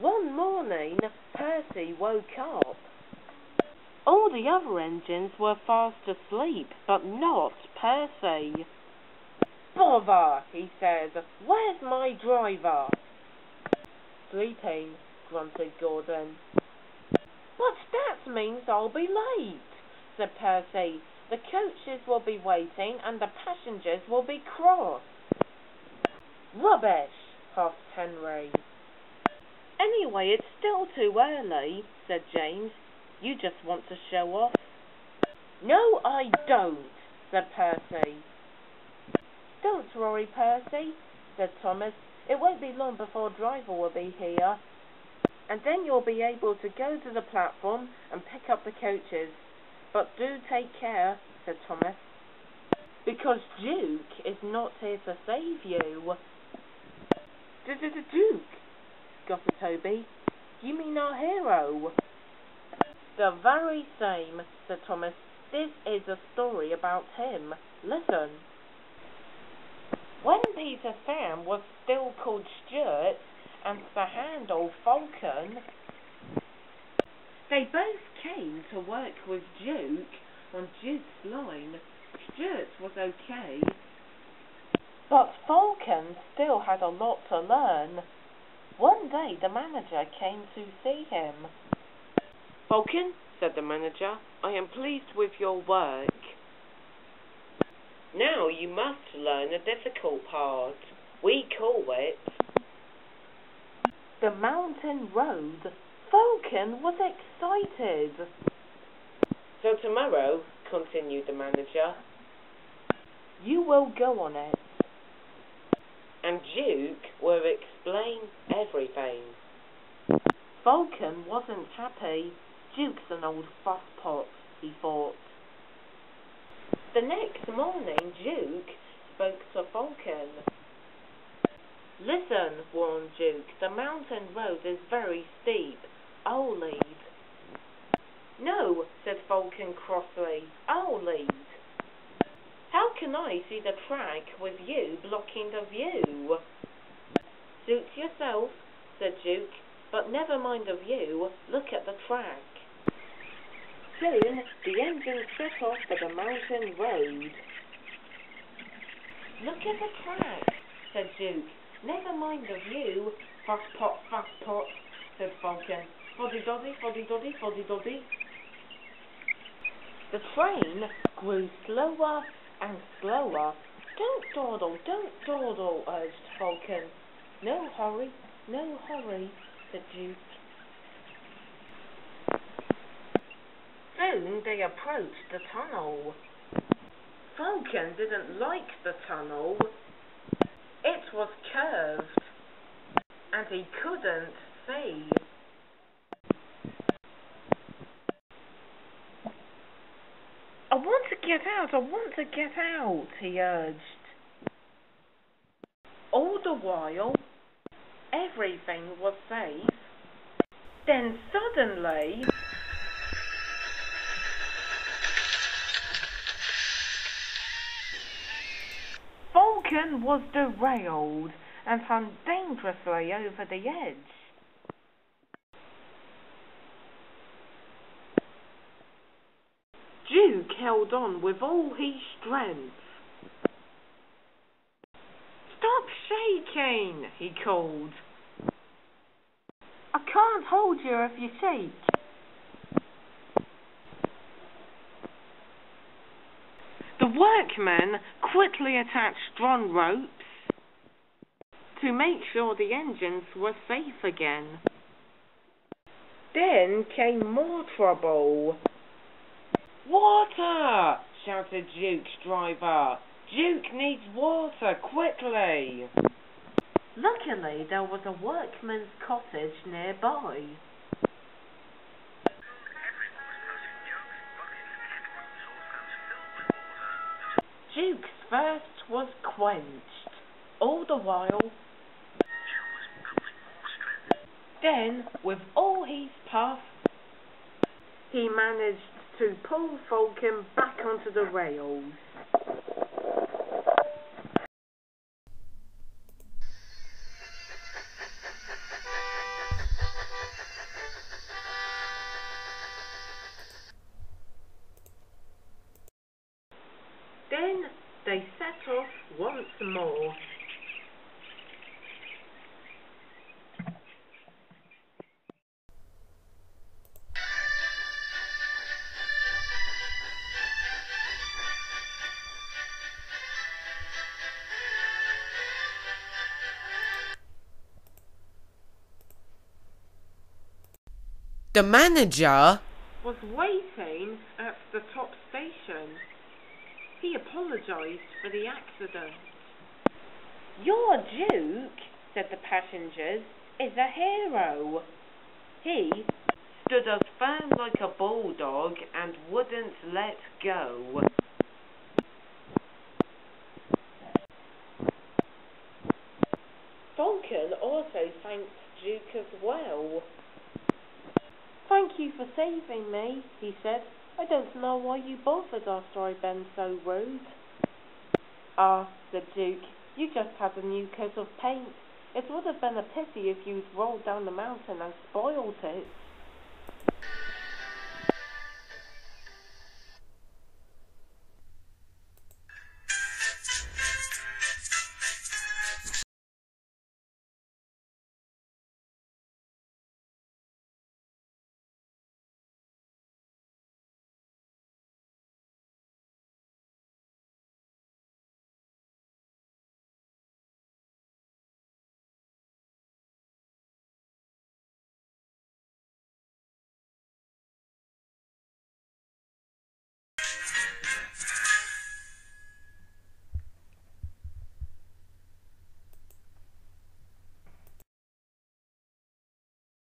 One morning, Percy woke up. All the other engines were fast asleep, but not Percy. Bother, he says. Where's my driver? Sleeping, grunted Gordon. But that means I'll be late, said Percy. The coaches will be waiting and the passengers will be cross. Rubbish, huffed Henry. Anyway, it's still too early, said James. You just want to show off. No, I don't, said Percy. Don't worry, Percy, said Thomas. It won't be long before driver will be here. And then you'll be able to go to the platform and pick up the coaches. But do take care, said Thomas. Because Duke is not here to save you. Duke, scoffed Toby. You mean our hero? The very same, said Thomas. This is a story about him. Listen. When Peter Sam was still called Stuart and Sir Handel Falcon, they both came to work with Duke on Duke's line. Stuart was okay, but Falcon still had a lot to learn. One day the manager came to see him. Falcon, said the manager, I am pleased with your work. Now you must learn the difficult part. We call it the mountain road. Falcon was excited. So tomorrow, continued the manager, you will go on it. And Duke will explain everything. Falcon wasn't happy. Duke's an old fusspot, he thought. The next morning, Duke spoke to Falcon. Listen, warned Duke, the mountain road is very steep. I'll lead. No, said Falcon crossly, I'll lead. How can I see the track with you blocking the view? Suit yourself, said Duke, but never mind the view, look at the track. Soon the engine set off for the mountain road. Look at the track, said Duke. Never mind the view. Fast pot, fast pot, said Falcon. Foddy doddy, foddy doddy, foddy doddy. The train grew slower and slower. Don't dawdle, don't dawdle, urged Falcon. No hurry, no hurry, said Duke. Soon they approached the tunnel. Falcon didn't like the tunnel. It was curved, and he couldn't see. I want to get out, I want to get out, he urged. All the while, everything was safe. Then suddenly, Was derailed and hung dangerously over the edge. Duke held on with all his strength. Stop shaking, he called. I can't hold you if you shake. The workmen quickly attached strong ropes to make sure the engines were safe again. Then came more trouble. Water! shouted Duke's driver. Duke needs water, quickly! Luckily, there was a workman's cottage nearby. thirst was quenched, all the while. Then, with all his puff, he managed to pull Falcon back onto the rails. Then more. The manager was waiting at the top station. He apologised for the accident. Your Duke, said the passengers, is a hero. He stood as firm like a bulldog and wouldn't let go. Falcon also thanked Duke as well. Thank you for saving me, he said. I don't know why you bothered after I've been so rude. Ah, said Duke, you just had a new coat of paint. It would have been a pity if you'd rolled down the mountain and spoiled it.